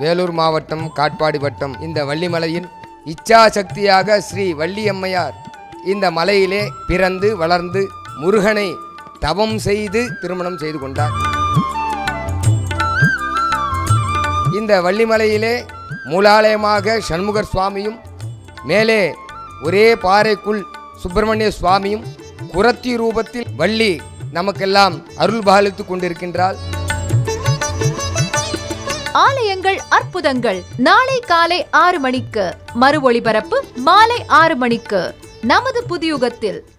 வேலூர் மாவட்டம் காட்பாடி வட்டம் இந்த வள்ளிமலையின் இச்சா சக்தியாக ஸ்ரீ வள்ளியம்மையார் இந்த மலையிலே பிறந்து வளர்ந்து முருகனை தவம் செய்து திருமணம் செய்து கொண்டார். இந்த வள்ளிமலையிலே மூலாலயமாக சண்முகர் சுவாமியும் மேலே ஒரே பாறைக்குள் சுப்பிரமணிய சுவாமியும் குரத்தி ரூபத்தில் வள்ளி நமக்கெல்லாம் அருள் பாலித்துக் கொண்டிருக்கின்றாள். ஆலயங்கள் அற்புதங்கள். நாளை காலை ஆறு மணிக்கு. மறு ஒளிபரப்பு மாலை ஆறு மணிக்கு. நமது புதியுகத்தில்.